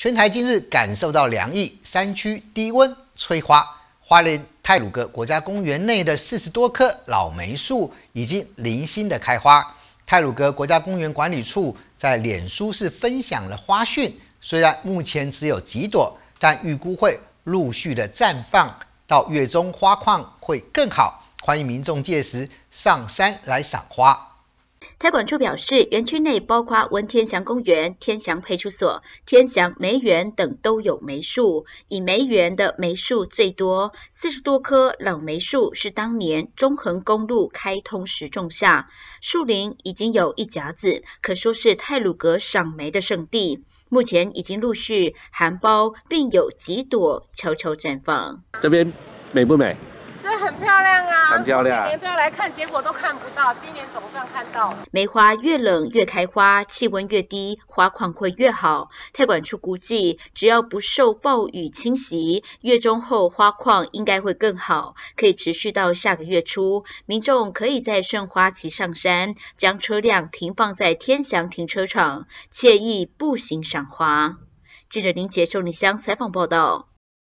全台今日感受到凉意，山区低温催花。花莲泰鲁阁国家公园内的四十多棵老梅树已经零星的开花。泰鲁阁国家公园管理处在脸书是分享了花讯，虽然目前只有几朵，但预估会陆续的绽放，到月中花况会更好。欢迎民众届时上山来赏花。台管处表示，园区内包括文天祥公园、天祥派出所、天祥梅园等都有梅树，以梅园的梅树最多，四十多棵老梅树是当年中横公路开通时种下，树林已经有一甲子，可说是泰鲁阁赏梅的圣地。目前已经陆续含苞，并有几朵悄悄绽放。这边美不美？这很漂亮啊，很漂亮。每年都要来看，结果都看不到，今年总算看到了。梅花越冷越开花，气温越低，花况会越好。太管处估计，只要不受暴雨侵袭，月中后花况应该会更好，可以持续到下个月初。民众可以在顺花期上山，将车辆停放在天祥停车场，惬意步行赏花。记者林杰、秀丽香采访报道。